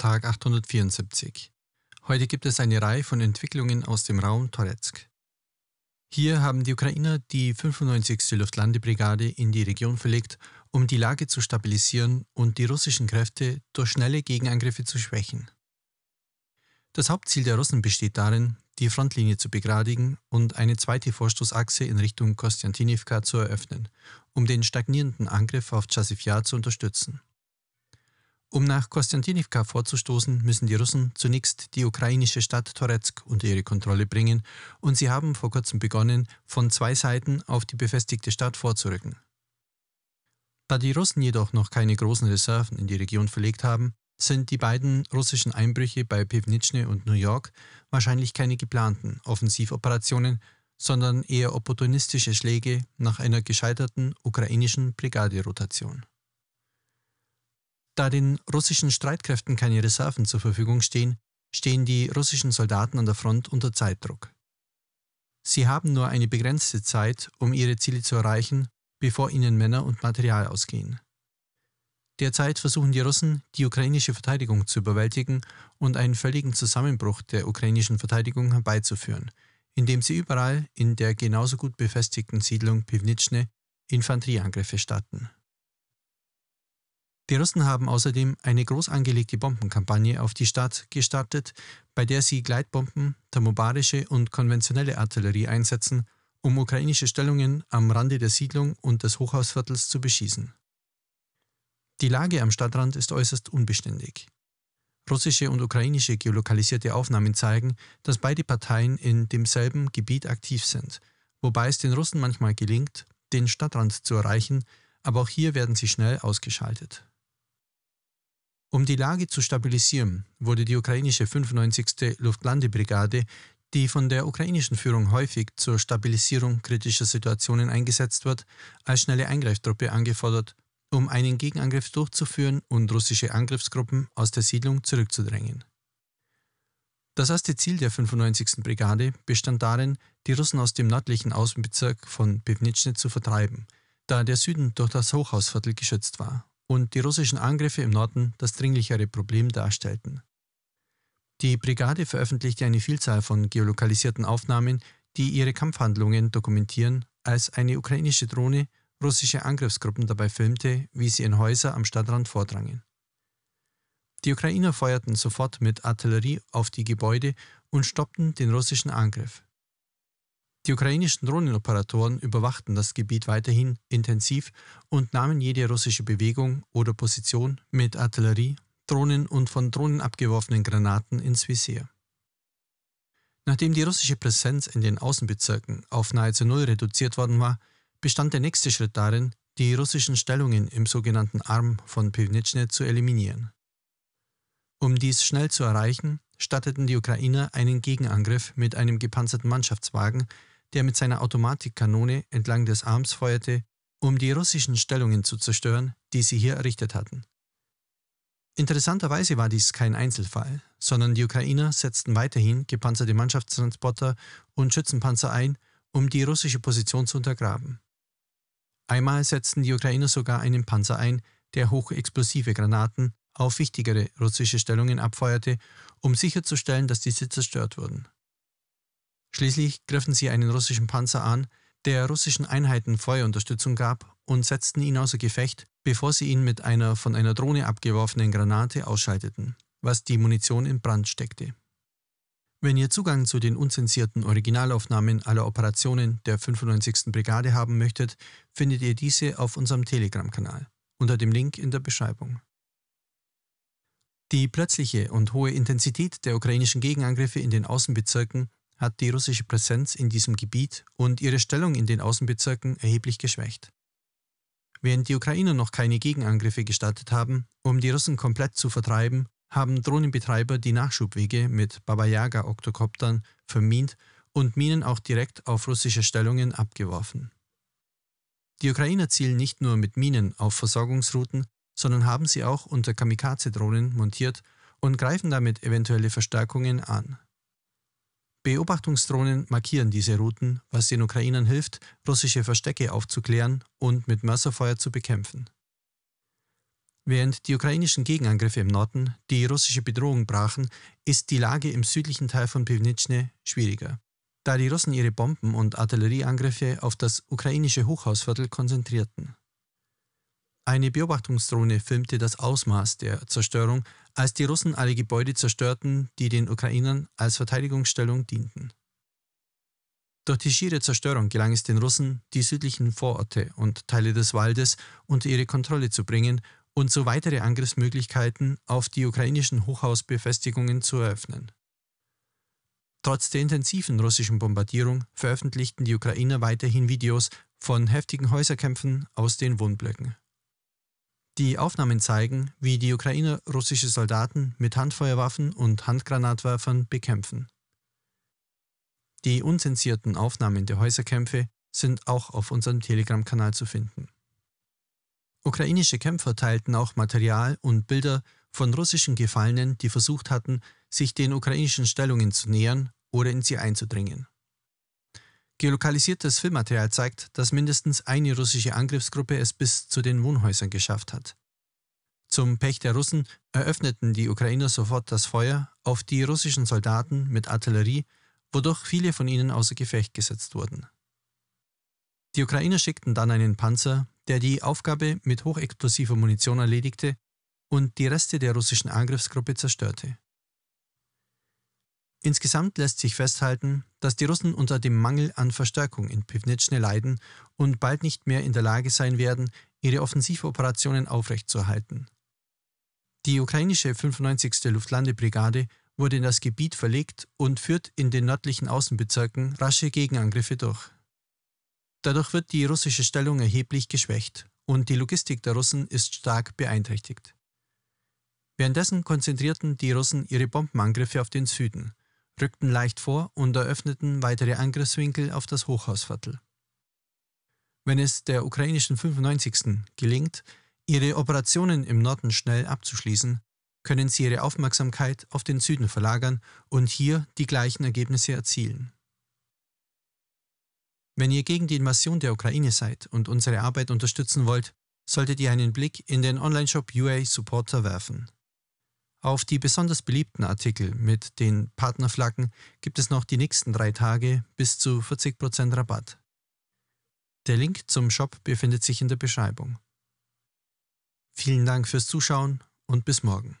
Tag 874. Heute gibt es eine Reihe von Entwicklungen aus dem Raum Toretsk. Hier haben die Ukrainer die 95. Luftlandebrigade in die Region verlegt, um die Lage zu stabilisieren und die russischen Kräfte durch schnelle Gegenangriffe zu schwächen. Das Hauptziel der Russen besteht darin, die Frontlinie zu begradigen und eine zweite Vorstoßachse in Richtung Kostjantinivka zu eröffnen, um den stagnierenden Angriff auf Chasivjar zu unterstützen. Um nach Kostjantinivka vorzustoßen, müssen die Russen zunächst die ukrainische Stadt Toretsk unter ihre Kontrolle bringen und sie haben vor kurzem begonnen, von zwei Seiten auf die befestigte Stadt vorzurücken. Da die Russen jedoch noch keine großen Reserven in die Region verlegt haben, sind die beiden russischen Einbrüche bei Pivnitschne und New York wahrscheinlich keine geplanten Offensivoperationen, sondern eher opportunistische Schläge nach einer gescheiterten ukrainischen Brigaderotation. Da den russischen Streitkräften keine Reserven zur Verfügung stehen, stehen die russischen Soldaten an der Front unter Zeitdruck. Sie haben nur eine begrenzte Zeit, um ihre Ziele zu erreichen, bevor ihnen Männer und Material ausgehen. Derzeit versuchen die Russen, die ukrainische Verteidigung zu überwältigen und einen völligen Zusammenbruch der ukrainischen Verteidigung herbeizuführen, indem sie überall in der genauso gut befestigten Siedlung Pivnitschne Infanterieangriffe starten. Die Russen haben außerdem eine groß angelegte Bombenkampagne auf die Stadt gestartet, bei der sie Gleitbomben, thermobarische und konventionelle Artillerie einsetzen, um ukrainische Stellungen am Rande der Siedlung und des Hochhausviertels zu beschießen. Die Lage am Stadtrand ist äußerst unbeständig. Russische und ukrainische geolokalisierte Aufnahmen zeigen, dass beide Parteien in demselben Gebiet aktiv sind, wobei es den Russen manchmal gelingt, den Stadtrand zu erreichen, aber auch hier werden sie schnell ausgeschaltet. Um die Lage zu stabilisieren, wurde die ukrainische 95. Luftlandebrigade, die von der ukrainischen Führung häufig zur Stabilisierung kritischer Situationen eingesetzt wird, als schnelle Eingreiftruppe angefordert, um einen Gegenangriff durchzuführen und russische Angriffsgruppen aus der Siedlung zurückzudrängen. Das erste Ziel der 95. Brigade bestand darin, die Russen aus dem nördlichen Außenbezirk von Pivnitschne zu vertreiben, da der Süden durch das Hochhausviertel geschützt war und die russischen Angriffe im Norden das dringlichere Problem darstellten. Die Brigade veröffentlichte eine Vielzahl von geolokalisierten Aufnahmen, die ihre Kampfhandlungen dokumentieren, als eine ukrainische Drohne russische Angriffsgruppen dabei filmte, wie sie in Häuser am Stadtrand vordrangen. Die Ukrainer feuerten sofort mit Artillerie auf die Gebäude und stoppten den russischen Angriff. Die ukrainischen Drohnenoperatoren überwachten das Gebiet weiterhin intensiv und nahmen jede russische Bewegung oder Position mit Artillerie, Drohnen und von Drohnen abgeworfenen Granaten ins Visier. Nachdem die russische Präsenz in den Außenbezirken auf nahezu null reduziert worden war, bestand der nächste Schritt darin, die russischen Stellungen im sogenannten Arm von Pivnitschne zu eliminieren. Um dies schnell zu erreichen, statteten die Ukrainer einen Gegenangriff mit einem gepanzerten Mannschaftswagen der mit seiner Automatikkanone entlang des Arms feuerte, um die russischen Stellungen zu zerstören, die sie hier errichtet hatten. Interessanterweise war dies kein Einzelfall, sondern die Ukrainer setzten weiterhin gepanzerte Mannschaftstransporter und Schützenpanzer ein, um die russische Position zu untergraben. Einmal setzten die Ukrainer sogar einen Panzer ein, der hochexplosive Granaten auf wichtigere russische Stellungen abfeuerte, um sicherzustellen, dass diese zerstört wurden. Schließlich griffen sie einen russischen Panzer an, der russischen Einheiten Feuerunterstützung gab und setzten ihn außer Gefecht, bevor sie ihn mit einer von einer Drohne abgeworfenen Granate ausschalteten, was die Munition in Brand steckte. Wenn ihr Zugang zu den unzensierten Originalaufnahmen aller Operationen der 95. Brigade haben möchtet, findet ihr diese auf unserem Telegram-Kanal unter dem Link in der Beschreibung. Die plötzliche und hohe Intensität der ukrainischen Gegenangriffe in den Außenbezirken hat die russische Präsenz in diesem Gebiet und ihre Stellung in den Außenbezirken erheblich geschwächt. Während die Ukrainer noch keine Gegenangriffe gestartet haben, um die Russen komplett zu vertreiben, haben Drohnenbetreiber die Nachschubwege mit Baba Yaga-Oktokoptern vermint und Minen auch direkt auf russische Stellungen abgeworfen. Die Ukrainer zielen nicht nur mit Minen auf Versorgungsrouten, sondern haben sie auch unter Kamikaze-Drohnen montiert und greifen damit eventuelle Verstärkungen an. Beobachtungsdrohnen markieren diese Routen, was den Ukrainern hilft, russische Verstecke aufzuklären und mit Mörserfeuer zu bekämpfen. Während die ukrainischen Gegenangriffe im Norden die russische Bedrohung brachen, ist die Lage im südlichen Teil von Pivnitschne schwieriger, da die Russen ihre Bomben- und Artillerieangriffe auf das ukrainische Hochhausviertel konzentrierten. Eine Beobachtungsdrohne filmte das Ausmaß der Zerstörung, als die Russen alle Gebäude zerstörten, die den Ukrainern als Verteidigungsstellung dienten. Durch die schiere Zerstörung gelang es den Russen, die südlichen Vororte und Teile des Waldes unter ihre Kontrolle zu bringen und so weitere Angriffsmöglichkeiten auf die ukrainischen Hochhausbefestigungen zu eröffnen. Trotz der intensiven russischen Bombardierung veröffentlichten die Ukrainer weiterhin Videos von heftigen Häuserkämpfen aus den Wohnblöcken. Die Aufnahmen zeigen, wie die Ukrainer russische Soldaten mit Handfeuerwaffen und Handgranatwerfern bekämpfen. Die unzensierten Aufnahmen der Häuserkämpfe sind auch auf unserem Telegram-Kanal zu finden. Ukrainische Kämpfer teilten auch Material und Bilder von russischen Gefallenen, die versucht hatten, sich den ukrainischen Stellungen zu nähern oder in sie einzudringen. Geolokalisiertes Filmmaterial zeigt, dass mindestens eine russische Angriffsgruppe es bis zu den Wohnhäusern geschafft hat. Zum Pech der Russen eröffneten die Ukrainer sofort das Feuer auf die russischen Soldaten mit Artillerie, wodurch viele von ihnen außer Gefecht gesetzt wurden. Die Ukrainer schickten dann einen Panzer, der die Aufgabe mit hochexplosiver Munition erledigte und die Reste der russischen Angriffsgruppe zerstörte. Insgesamt lässt sich festhalten, dass die Russen unter dem Mangel an Verstärkung in Pivnitschne leiden und bald nicht mehr in der Lage sein werden, ihre Offensivoperationen aufrechtzuerhalten. Die ukrainische 95. Luftlandebrigade wurde in das Gebiet verlegt und führt in den nördlichen Außenbezirken rasche Gegenangriffe durch. Dadurch wird die russische Stellung erheblich geschwächt und die Logistik der Russen ist stark beeinträchtigt. Währenddessen konzentrierten die Russen ihre Bombenangriffe auf den Süden, rückten leicht vor und eröffneten weitere Angriffswinkel auf das Hochhausviertel. Wenn es der ukrainischen 95. gelingt, ihre Operationen im Norden schnell abzuschließen, können sie ihre Aufmerksamkeit auf den Süden verlagern und hier die gleichen Ergebnisse erzielen. Wenn ihr gegen die Invasion der Ukraine seid und unsere Arbeit unterstützen wollt, solltet ihr einen Blick in den Onlineshop UA Supporter werfen. Auf die besonders beliebten Artikel mit den Partnerflaggen gibt es noch die nächsten drei Tage bis zu 40% Rabatt. Der Link zum Shop befindet sich in der Beschreibung. Vielen Dank fürs Zuschauen und bis morgen.